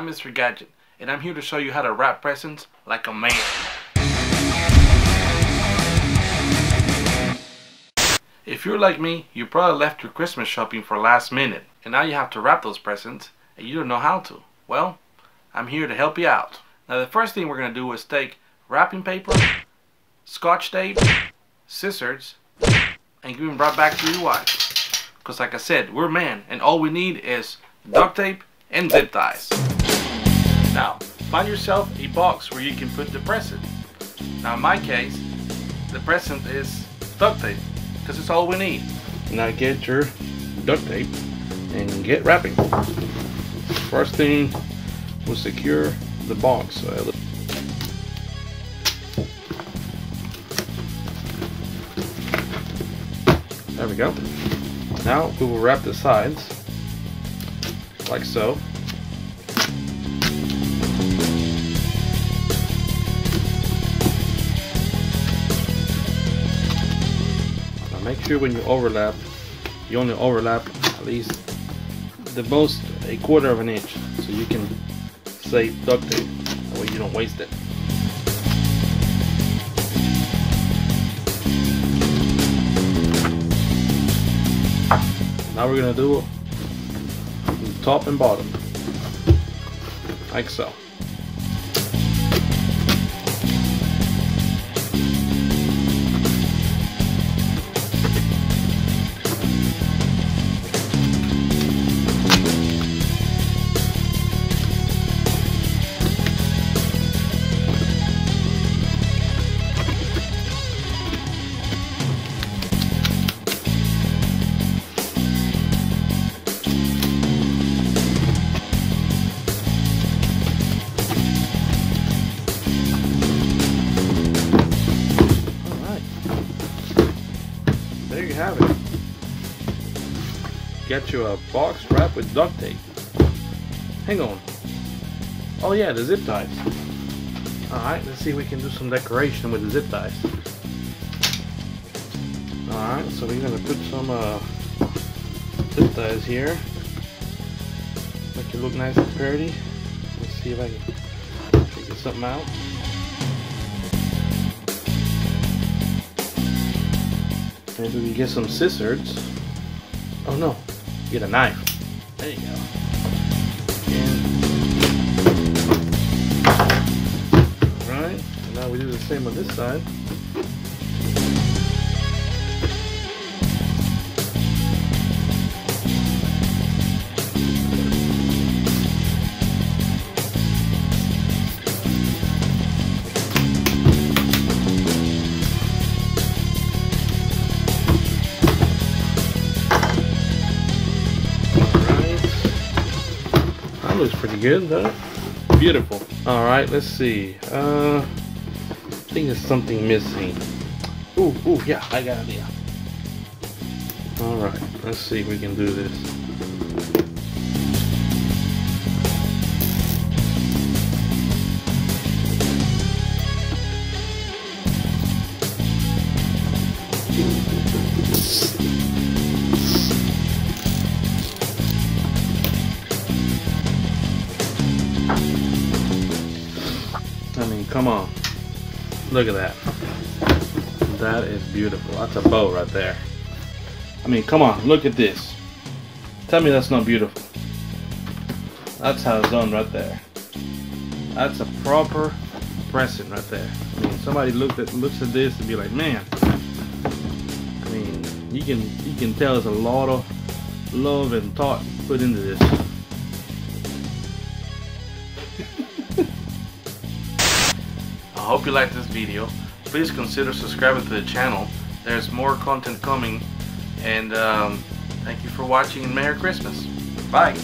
I'm Mr. Gadget, and I'm here to show you how to wrap presents like a man. If you're like me, you probably left your Christmas shopping for last minute, and now you have to wrap those presents, and you don't know how to. Well, I'm here to help you out. Now the first thing we're going to do is take wrapping paper, scotch tape, scissors, and give them right back to your wife. Because like I said, we're men, and all we need is duct tape and zip ties. Now, find yourself a box where you can put the present. Now in my case, the present is duct tape, because it's all we need. Now get your duct tape and get wrapping. First thing, we'll secure the box. There we go. Now we will wrap the sides like so. Make sure when you overlap, you only overlap at least the most a quarter of an inch so you can save duct tape. That way you don't waste it. Now we're gonna do top and bottom, like so. Get you a box wrapped with duct tape. Hang on. Oh yeah, the zip ties. Alright, let's see if we can do some decoration with the zip ties. Alright, so we're gonna put some uh, zip ties here. Make it look nice and pretty. Let's see if I can figure something out. Maybe we get some scissors. Oh no, get a knife. There you go. And Alright, now we do the same on this side. Looks pretty good, doesn't? Beautiful. Alright, let's see. Uh, I think there's something missing. Ooh, ooh, yeah, I got an idea. Alright, let's see if we can do this. Come on. Look at that. That is beautiful. That's a bow right there. I mean, come on. Look at this. Tell me that's not beautiful. That's how it's done right there. That's a proper present right there. I mean, somebody looked at looks at this and be like, man. I mean, you can you can tell there's a lot of love and thought put into this. I hope you liked this video. Please consider subscribing to the channel. There's more content coming. And um, thank you for watching and Merry Christmas. Bye.